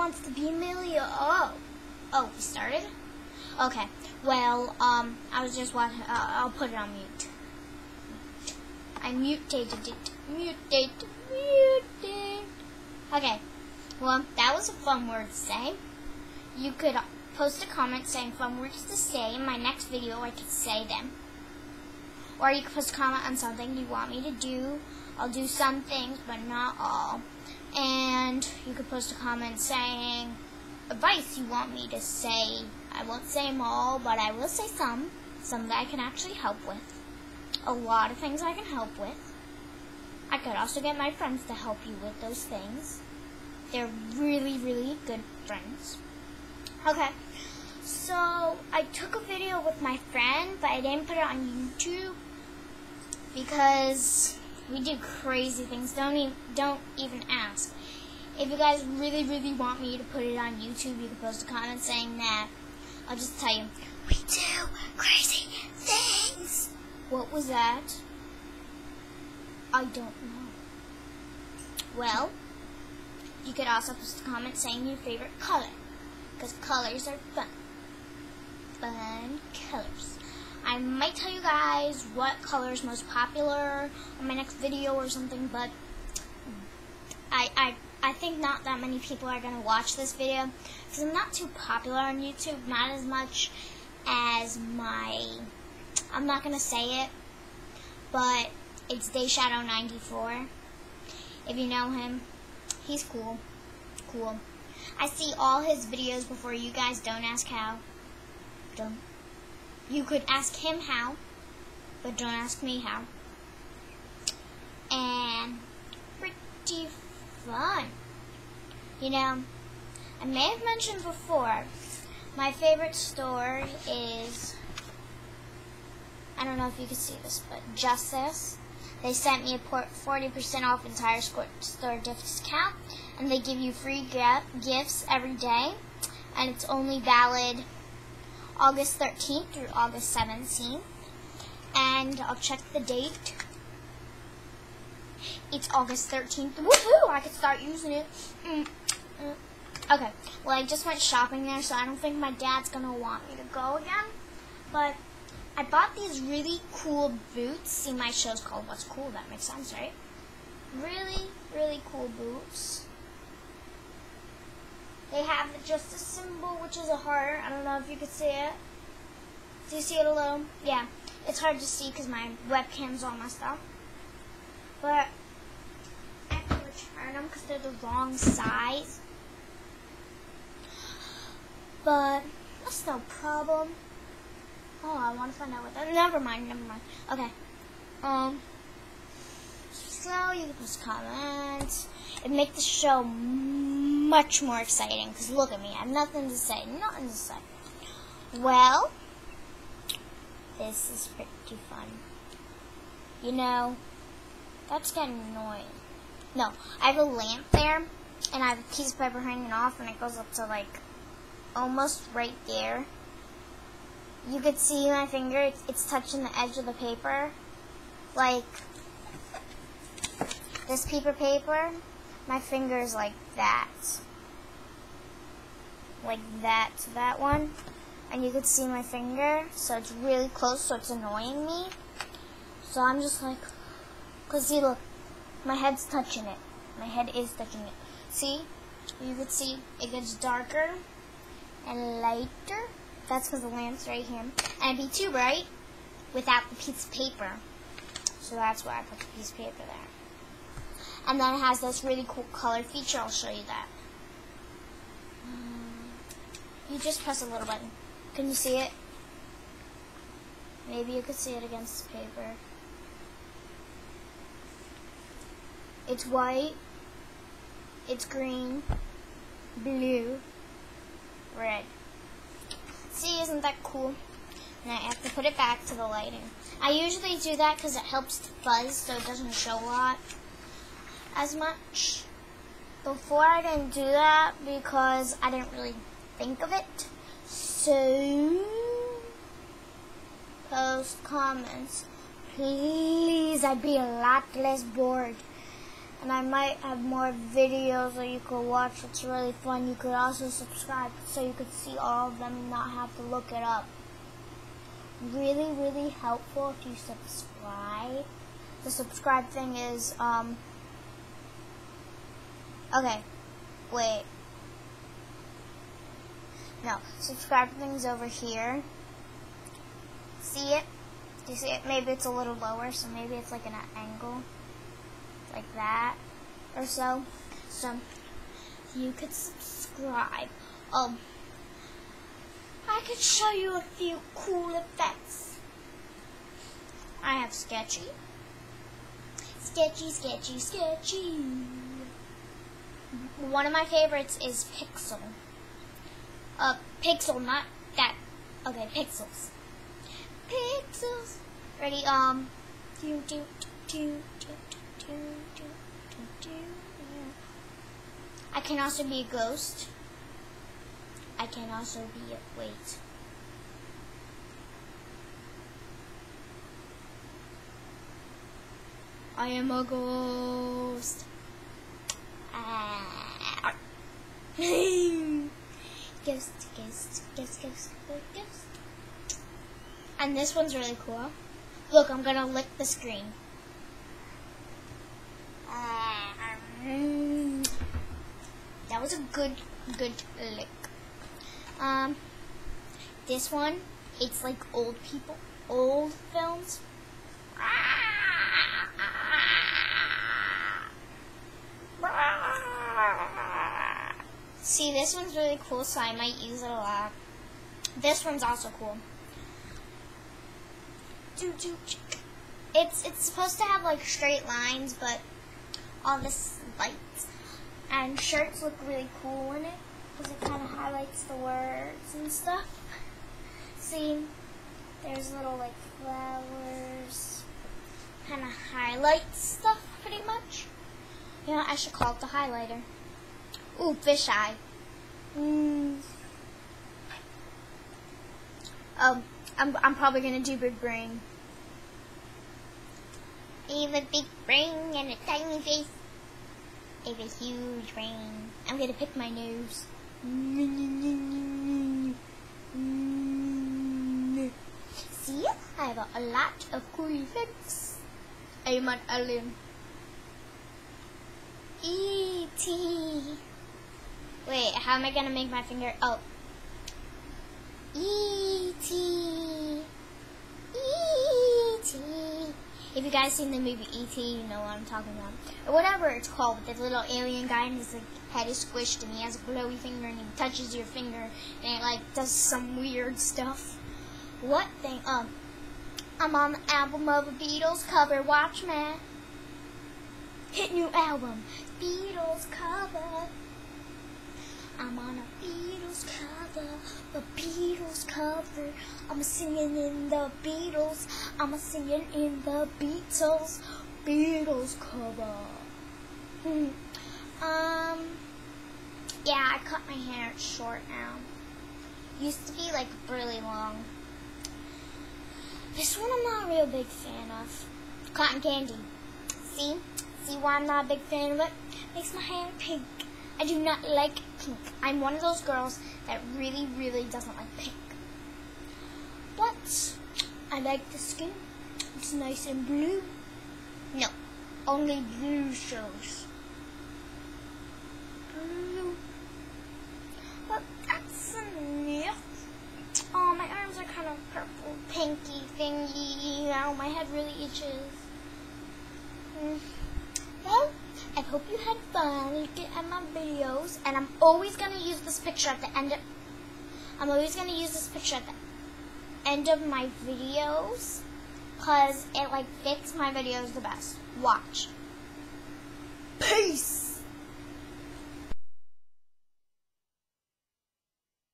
wants to be Amelia? Oh, oh, we started. Okay. Well, um, I was just watching. Uh, I'll put it on mute. I mutated it. Mutate. Mutate. Okay. Well, that was a fun word to say. You could post a comment saying fun words to say. In my next video, I could say them. Or you could post a comment on something you want me to do. I'll do some things, but not all. And you could post a comment saying advice you want me to say. I won't say them all, but I will say some. Some that I can actually help with. A lot of things I can help with. I could also get my friends to help you with those things. They're really, really good friends. Okay, so I took a video with my friend, but I didn't put it on YouTube because we do crazy things. Don't even, don't even ask. If you guys really, really want me to put it on YouTube, you can post a comment saying that. I'll just tell you, we do crazy things. What was that? I don't know. Well, you could also post a comment saying your favorite color, because colors are fun. Fun colors. I might tell you guys what color is most popular on my next video or something, but I, I, I think not that many people are going to watch this video because I'm not too popular on YouTube, not as much as my, I'm not going to say it, but it's DayShadow94. If you know him, he's cool. Cool. I see all his videos before you guys. Don't ask how. Don't. You could ask him how, but don't ask me how. And pretty fun. You know, I may have mentioned before, my favorite store is, I don't know if you can see this, but Justice. They sent me a 40% off entire store discount, and they give you free gifts every day, and it's only valid August 13th through August 17th. And I'll check the date. It's August 13th. Woohoo! I can start using it. Mm, mm. Okay. Well, I just went shopping there, so I don't think my dad's going to want me to go again. But I bought these really cool boots. See, my show's called What's Cool. That makes sense, right? Really, really cool boots. They have just a symbol, which is a heart. I don't know if you can see it. Do you see it a little? Yeah. It's hard to see because my webcam's all messed up. But I have to return them because they're the wrong size. But that's no problem. Oh, I want to find out what that. Never mind. Never mind. Okay. Um. So you can post comments. and make the show much more exciting. Because look at me. I have nothing to say. Nothing to say. Well, this is pretty fun. You know, that's getting annoying. No, I have a lamp there, and I have a piece of paper hanging off, and it goes up to, like, almost right there. You could see my finger, it's, it's touching the edge of the paper. Like, this paper paper, my finger is like that. Like that to that one. And you could see my finger, so it's really close, so it's annoying me. So I'm just like, cause see, look, my head's touching it. My head is touching it. See? You could see it gets darker and lighter. That's because the lamp's right here. And it'd be too bright without the piece of paper. So that's why I put the piece of paper there. And then it has this really cool color feature. I'll show you that. You just press a little button. Can you see it? Maybe you could see it against the paper. It's white, it's green, blue, red. See, isn't that cool? And I have to put it back to the lighting. I usually do that because it helps the fuzz so it doesn't show a lot as much. Before I didn't do that because I didn't really think of it. So, post comments. Please, I'd be a lot less bored and I might have more videos that you could watch. It's really fun. You could also subscribe so you could see all of them and not have to look it up. Really, really helpful if you subscribe. The subscribe thing is, um, okay, wait. No, subscribe thing's over here. See it? Do you see it? Maybe it's a little lower, so maybe it's like an angle like that or so. So you could subscribe. Um, I could show you a few cool effects. I have sketchy. Sketchy, sketchy, sketchy. One of my favorites is Pixel. Uh, Pixel, not that. Okay, Pixels. Pixels. Ready? Um, do, do, do, do. do do do. I can also be a ghost. I can also be a wait. I am a ghost. Ah. Ghost, ghost, ghost, ghost, ghost. And this one's really cool. Look, I'm gonna lick the screen. that was a good, good lick. Um, this one, it's like old people, old films. See, this one's really cool, so I might use it a lot. This one's also cool. It's it's supposed to have like straight lines, but all this lights. And shirts look really cool in it because it kind of highlights the words and stuff. See, there's little like flowers, kind of highlights stuff pretty much. You know, I should call it the highlighter. Ooh, fish eye. Mm. Um, I'm, I'm probably going to do big brain. I have a big brain and a tiny face. I have a huge brain. I'm gonna pick my nose. See? I have a, a lot of cool effects. I'm an alien. E.T. Wait, how am I gonna make my finger? Oh. E.T. E.T. If you guys seen the movie E.T., you know what I'm talking about. Or whatever it's called, with the little alien guy and his like, head is squished and he has a glowy finger and he touches your finger and it like does some weird stuff. What thing? Um, I'm on the album of a Beatles cover. Watch man. Hit new album. Beatles cover. I'm on a Beatles cover, the Beatles cover. I'm singing in the Beatles. I'm singing in the Beatles, Beatles cover. Hmm. um, yeah, I cut my hair short now. Used to be like really long. This one I'm not a real big fan of. Cotton candy. See? See why I'm not a big fan of it? Makes my hair pink. I do not like pink. I'm one of those girls that really, really doesn't like pink. But I like the skin. It's nice and blue. No, only blue shows. Blue. But that's enough. Oh, my arms are kind of purple, pinky thingy. Now my head really itches. Mm. Well, I hope looking at my videos. And I'm always to use this picture at the end of... I'm always to use this picture at the end of my videos. Because it, like, fits my videos the best. Watch. Peace!